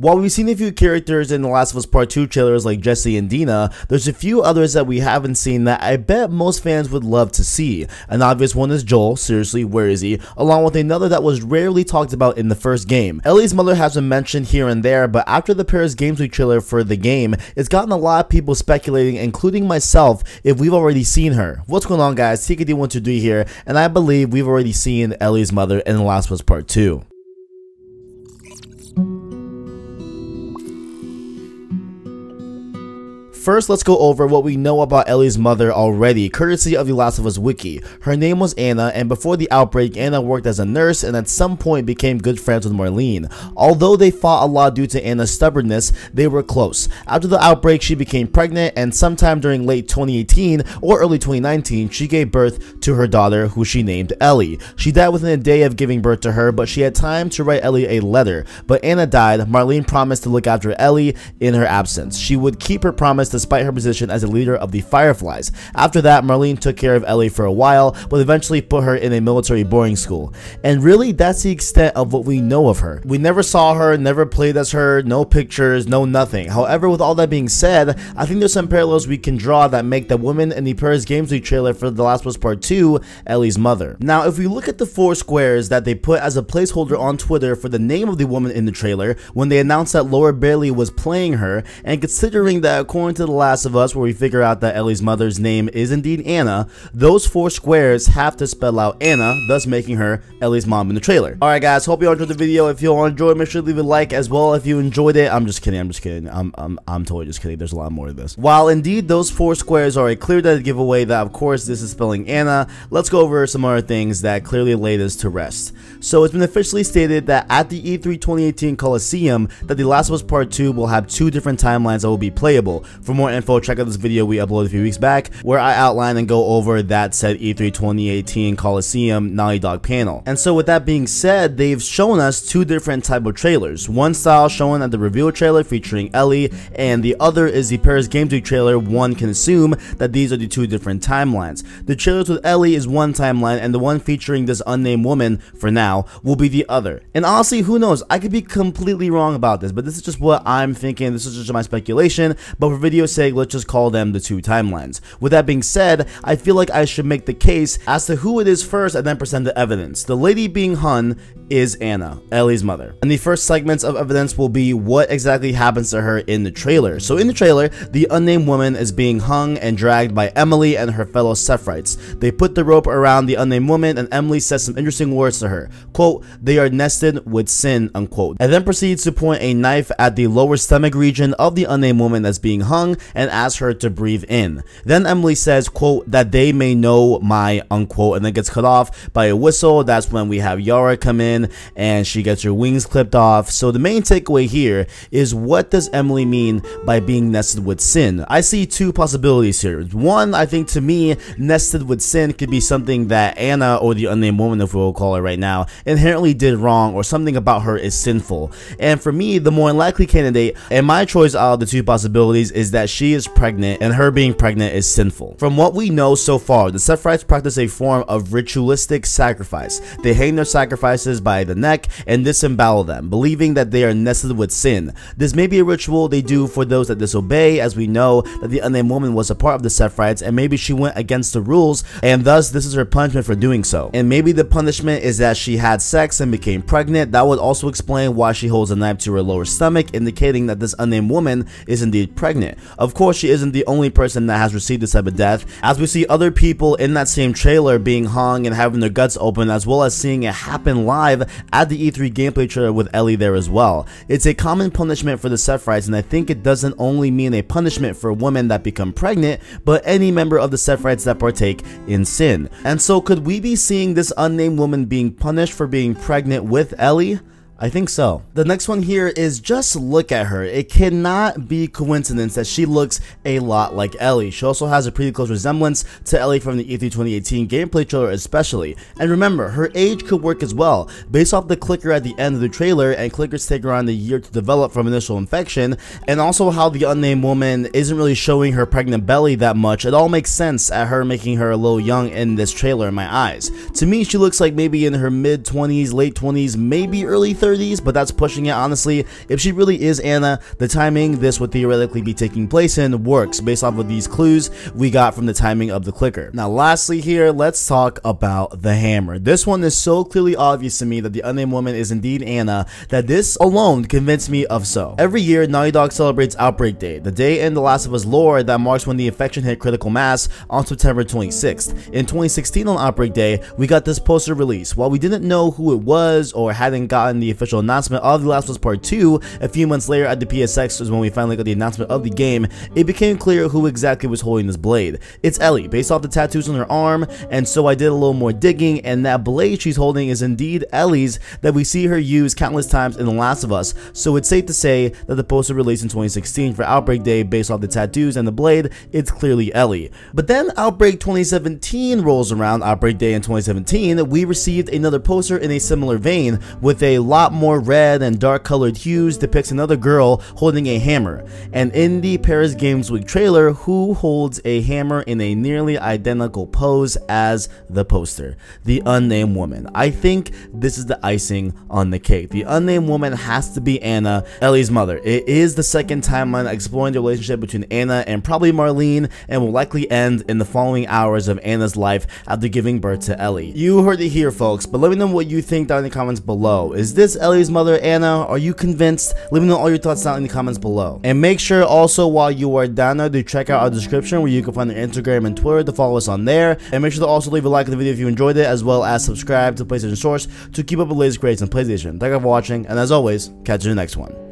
While we've seen a few characters in The Last of Us Part 2 trailers like Jesse and Dina, there's a few others that we haven't seen that I bet most fans would love to see. An obvious one is Joel, seriously, where is he? Along with another that was rarely talked about in the first game. Ellie's mother has been mentioned here and there, but after the Paris Games Week trailer for the game, it's gotten a lot of people speculating, including myself, if we've already seen her. What's going on guys, TKD123 here, and I believe we've already seen Ellie's mother in The Last of Us Part 2. First, let's go over what we know about Ellie's mother already, courtesy of the Last of Us wiki. Her name was Anna, and before the outbreak, Anna worked as a nurse and at some point became good friends with Marlene. Although they fought a lot due to Anna's stubbornness, they were close. After the outbreak, she became pregnant, and sometime during late 2018 or early 2019, she gave birth to her daughter, who she named Ellie. She died within a day of giving birth to her, but she had time to write Ellie a letter. But Anna died. Marlene promised to look after Ellie in her absence. She would keep her promise despite her position as a leader of the Fireflies. After that, Marlene took care of Ellie for a while, but eventually put her in a military boarding school. And really, that's the extent of what we know of her. We never saw her, never played as her, no pictures, no nothing. However, with all that being said, I think there's some parallels we can draw that make the woman in the Paris Games Week trailer for The Last of Us Part 2 Ellie's mother. Now, if we look at the four squares that they put as a placeholder on Twitter for the name of the woman in the trailer when they announced that Laura Bailey was playing her, and considering that according to The Last of Us, where we figure out that Ellie's mother's name is indeed Anna, those four squares have to spell out Anna, thus making her Ellie's mom in the trailer. Alright guys, hope you enjoyed the video. If you all enjoyed, make sure to leave a like as well if you enjoyed it. I'm just kidding, I'm just kidding. I'm, I'm, I'm totally just kidding. There's a lot more to this. While indeed those four squares are a clear dead giveaway that of course this is spelling Anna, let's go over some other things that clearly lay this to rest. So it's been officially stated that at the E3 2018 Coliseum that The Last of Us Part 2 will have two different timelines that will be playable. For more info, check out this video we uploaded a few weeks back where I outline and go over that said E3 2018 Coliseum Naughty Dog panel. And so with that being said, they've shown us two different type of trailers. One style shown at the reveal trailer featuring Ellie and the other is the Paris Games Week trailer. One can assume that these are the two different timelines. The trailers with Ellie is one timeline and the one featuring this unnamed woman for now will be the other. And honestly, who knows? I could be completely wrong about this, but this is just what I'm thinking. This is just my speculation, but for video's sake, let's just call them the two timelines. With that being said, I feel like I should make the case as to who it is first and then present the evidence. The lady being Hun is Anna, Ellie's mother. And the first segments of evidence will be what exactly happens to her in the trailer. So in the trailer, the unnamed woman is being hung and dragged by Emily and her fellow Sephiroths. They put the rope around the unnamed woman and Emily says some interesting words to her. Quote, they are nested with sin, unquote. And then proceeds to point a knife at the lower stomach region of the unnamed woman that's being hung and asks her to breathe in. Then Emily says, quote, that they may know my, unquote, and then gets cut off by a whistle. That's when we have Yara come in and she gets her wings clipped off. So the main takeaway here is what does Emily mean by being nested with sin? I see two possibilities here. One, I think to me, nested with sin could be something that Anna or the unnamed woman, if we'll call her right now, inherently did wrong or something about her is sinful. And for me, the more likely candidate and my choice out of the two possibilities is that she is pregnant and her being pregnant is sinful. From what we know so far, the Sephiroths practice a form of ritualistic sacrifice. They hang their sacrifices by the neck and disembowel them, believing that they are nested with sin. This may be a ritual they do for those that disobey, as we know that the unnamed woman was a part of the Sephiroths and maybe she went against the rules and thus this is her punishment for doing so. And maybe the punishment is that she had sex and became pregnant. That would also explain why she holds a knife to her lower stomach, indicating that this unnamed woman is indeed pregnant. Of course, she isn't the only person that has received this type of death, as we see other people in that same trailer being hung and having their guts open, as well as seeing it happen live at the E3 gameplay trailer with Ellie there as well. It's a common punishment for the Sephiroths, and I think it doesn't only mean a punishment for women that become pregnant, but any member of the Sephiroths that partake in sin. And so could we be seeing this unnamed woman being punished for being pregnant with Ellie? I think so. The next one here is just look at her. It cannot be coincidence that she looks a lot like Ellie. She also has a pretty close resemblance to Ellie from the E3 2018 gameplay trailer especially. And remember, her age could work as well. Based off the clicker at the end of the trailer, and clickers take around a year to develop from initial infection, and also how the unnamed woman isn't really showing her pregnant belly that much, it all makes sense at her making her a little young in this trailer in my eyes. To me, she looks like maybe in her mid 20s, late 20s, maybe early 30s 30s, but that's pushing it honestly. If she really is Anna, the timing this would theoretically be taking place in works based off of these clues we got from the timing of the clicker. Now lastly here, let's talk about the hammer. This one is so clearly obvious to me that the unnamed woman is indeed Anna that this alone convinced me of so. Every year, Naughty Dog celebrates Outbreak Day, the day in The Last of Us lore that marks when the infection hit critical mass on September 26th. In 2016 on Outbreak Day, we got this poster release. While we didn't know who it was or hadn't gotten the official announcement of The Last of Us Part 2, a few months later at the PSX was when we finally got the announcement of the game, it became clear who exactly was holding this blade. It's Ellie, based off the tattoos on her arm, and so I did a little more digging, and that blade she's holding is indeed Ellie's that we see her use countless times in The Last of Us, so it's safe to say that the poster released in 2016 for Outbreak Day based off the tattoos and the blade, it's clearly Ellie. But then Outbreak 2017 rolls around, Outbreak Day in 2017, we received another poster in a similar vein, with a more red and dark colored hues depicts another girl holding a hammer, and in the Paris Games Week trailer, who holds a hammer in a nearly identical pose as the poster? The unnamed woman. I think this is the icing on the cake. The unnamed woman has to be Anna, Ellie's mother. It is the second timeline exploring the relationship between Anna and probably Marlene and will likely end in the following hours of Anna's life after giving birth to Ellie. You heard it here folks, but let me know what you think down in the comments below. Is this Ellie's mother Anna? Are you convinced? Let me know all your thoughts down in the comments below. And make sure also while you are down there to check out our description where you can find our Instagram and Twitter to follow us on there. And make sure to also leave a like on the video if you enjoyed it as well as subscribe to PlayStation Source to keep up with latest grades on PlayStation. Thank you for watching and as always, catch you in the next one.